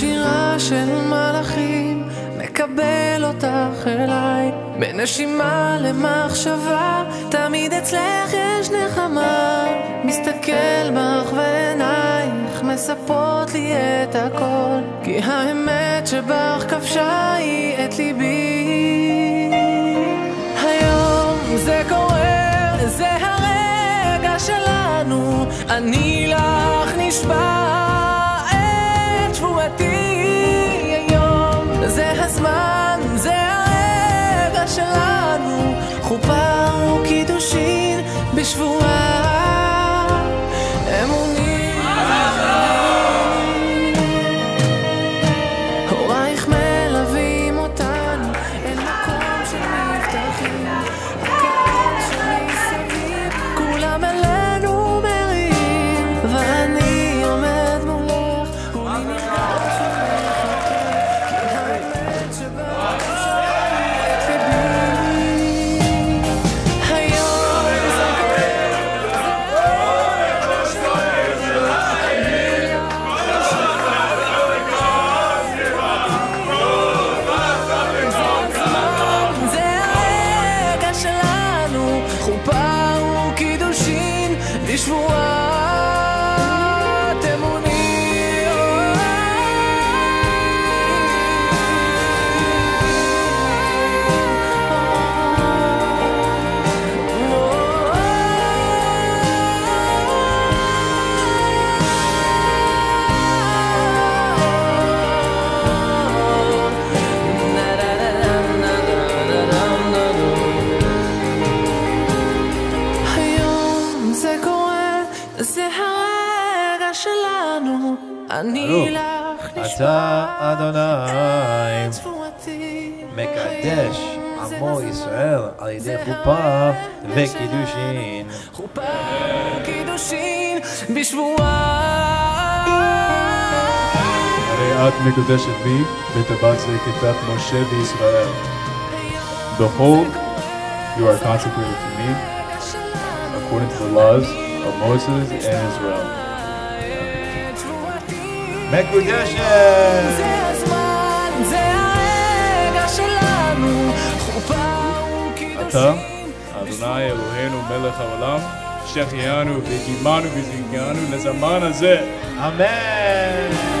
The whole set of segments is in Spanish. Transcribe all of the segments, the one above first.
תנועה של מלאכים, מקבל אותך אליי. בנשימה למחשבה, תמיד אצלך יש נחמה. מסתכל בך ועינייך מספרות לי את הכל, כי האמת שבך כבשה היא את ליבי. היום זה קורה, זה הרגע שלנו, אני לך נשבע שלנו, חופה וקידושין בשבועה deixo voar. זה הרגע שלנו, אני לך אתה אדוני צבועתי. מקדש עמו ישראל על ידי חופה וקידושין. חופה וקידושין בשבועה. הרי את מקודשת לי, וטבעת זה כדת משה וישראל. Behold, you are consecrated to me, according to the laws of Moses and Israel. מקודשת! זה הזמן, זה הרגע שלנו, חופה וקידושין. אתה, אדוני אלוהינו מלך העולם, שהחיינו וקימנו וזיגנו לזמן הזה. אמן!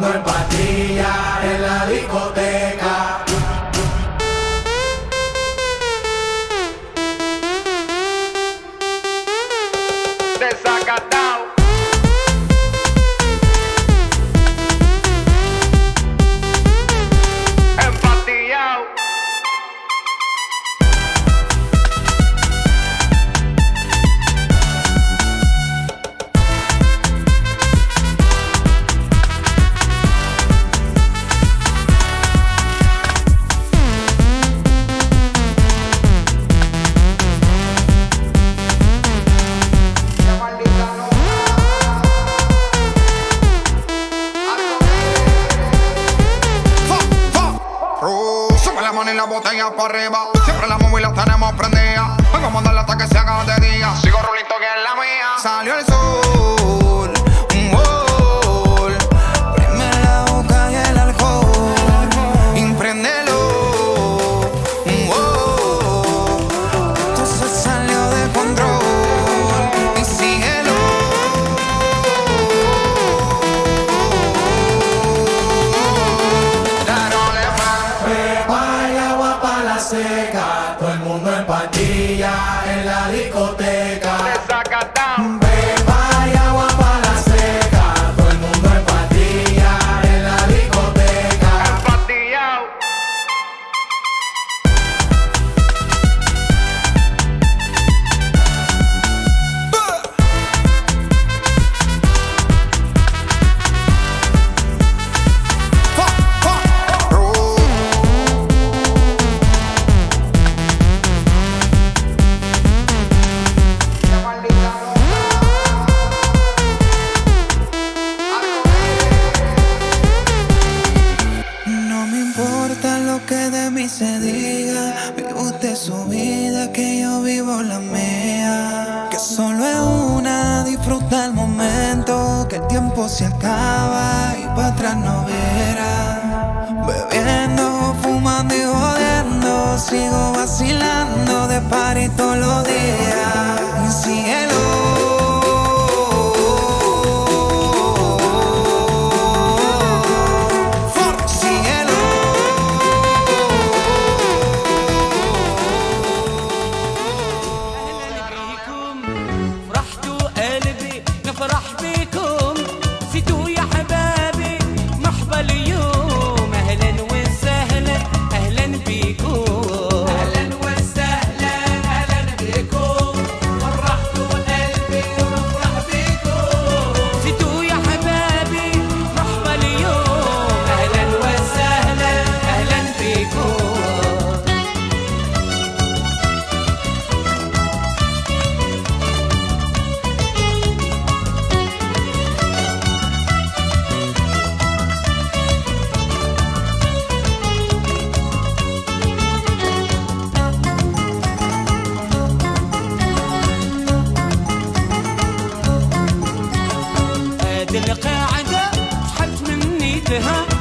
En patilla en la discoteca. Siempre las tenemos prendidas. Vengo a mandarle hasta que se haga de día. Sigo rulito que es la mía. Salió el sol, mí se diga. Vive usted su vida, que yo vivo la mía. Que solo es una, disfruta el momento. Que el tiempo se acaba y para atrás no verá. Bebiendo, fumando y jodiendo. Sigo vacilando de party todos los días. Huh.